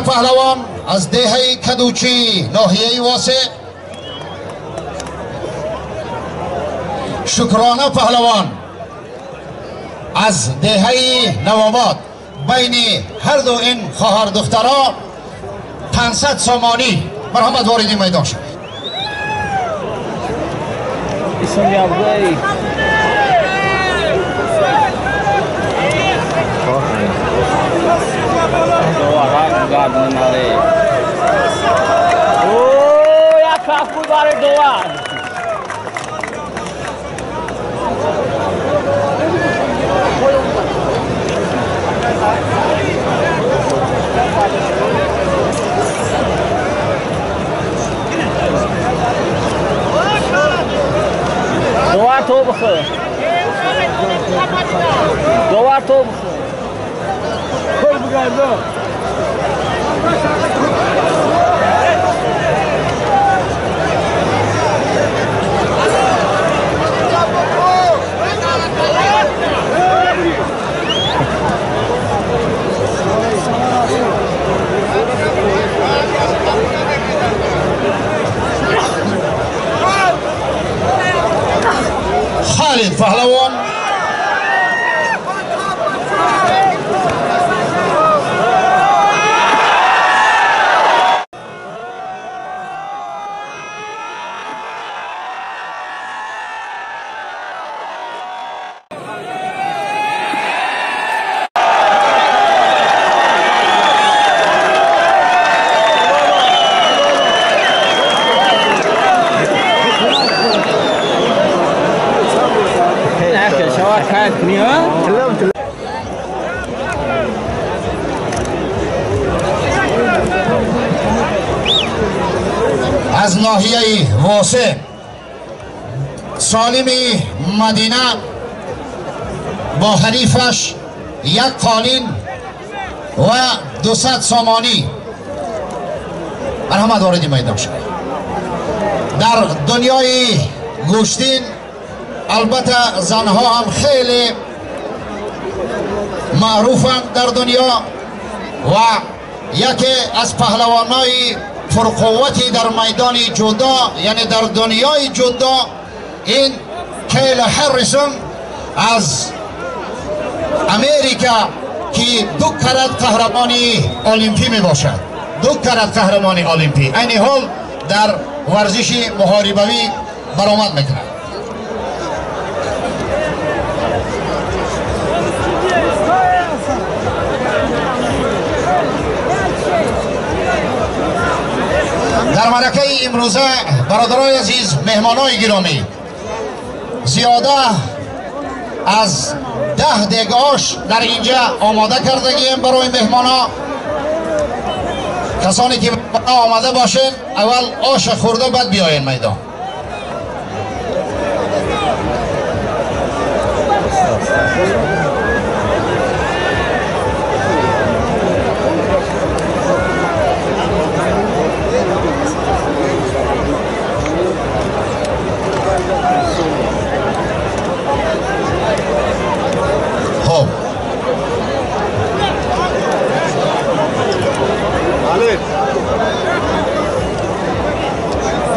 پهلوان از دهه کدوچی ناحیه واسه شکرانه پهلوان از دهه نواباد بین هر دو این خواهر دخترها 500 سامانی مرحمت واردی میدان شد. Doğarak kadınları. Oo, ya kapıları doğar. Doğar tobusu. Doğar tobusu. Koy bu galiba. Allen, Pahlawan. ها از ناحیه واسع. سالمی مدینه با حریفش یک قالین و دوصد سامانی. مرحمت وارد میدان شد در دنیای گوشتین البته زنها هم خیلی معروفند در دنیا و یکی از پهلوانای پرقوتی در میدان جدا یعنی در دنیای جدا این کیل هریسون از امریکا که دو کرت قهرمانی المپی می باشد دو کرت قهرمانی المپی. این حال در ورزش محاربوی برآمد می‌کند. امروزه برادرای عزیز مهمانای گرامی. زیاده از ده دگاش در اینجا آماده کردگیم برای مهمانا. کسانی که آماده باشین اول آش خورده بعد بیاین میدان.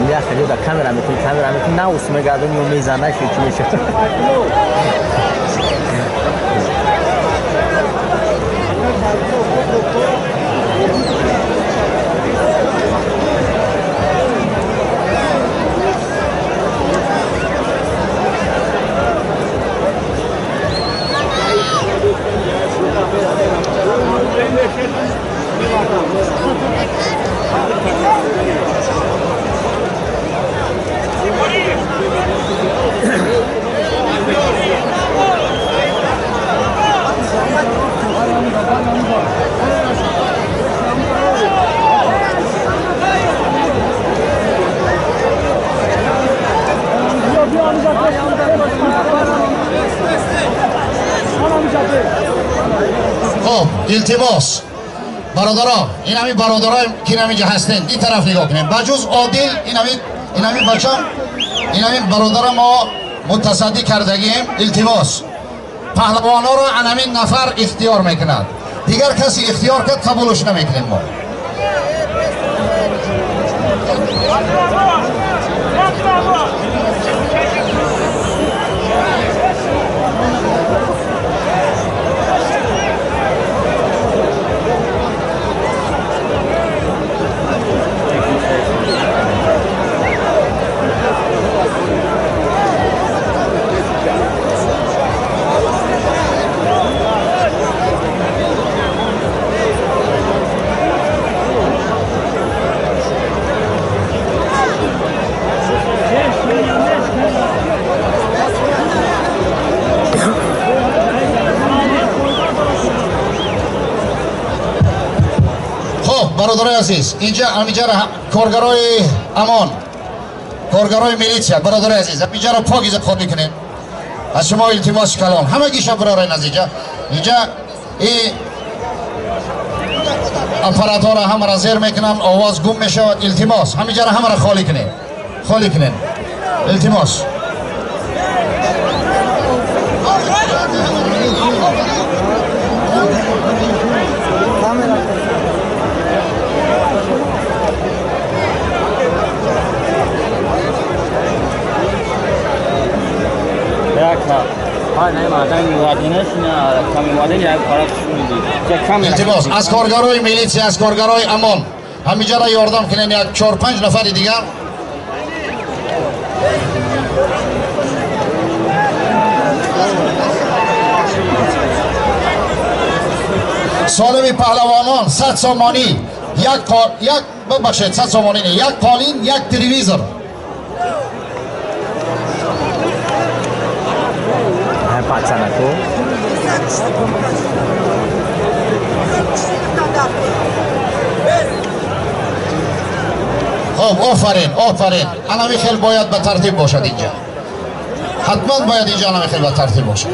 میگم یه خیلی در کامرا می‌کنی کامرا می‌کنی نه اسمه گردونی و می‌زنه چی میشه хоб илтимос бародарон ин ҳамин бародароем ки намиҷа ҳастем ин тараф нигоҳ кунем ба ҷуз одил ин ҳамин бачам ин ҳамин бародара мо мутасаддӣ кардагием илтимос паҳлавонҳоро ан ҳамин нафар ихтиёр мекунад дигар касе ихтиёр кард қабулаш намекунем мо Bravo! برادرای عزیز اینجا همینجا را کارگرای امان کارگرای میلیسیا برادرای عزیز اینجا را پاکیزه خود می‌کنین از شما التماس کلام همه گیشا برارای نزدیجا اینجا این را همه را زیر می‌کنن آواز گم می‌شود التماس همینجا را همه را خالی کنین خالی کنین التماس التماس از کارگرای میلیسی از کارگرای امان همینجا را یاردم کنین یک چهار پنج نفر دیگر. سالم پهلوانان صد سامانی یک قال یک ببخشید صد سامانی نه. یک قالین یک تلویزور پاچانه تو خب آفرین آفرین. انمی خیل باید به ترتیب باشد اینجا. حتما باید اینجا انمی خیل به ترتیب باشد.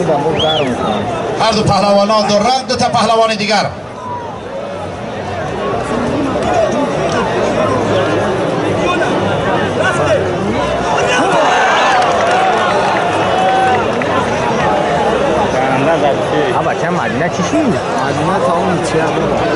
دمو هر دو پهلوانان دو رنگ دو تا پهلوان دیگر. ها بچه مدینه؟ چی شید؟ مدینه تا اون چی هم؟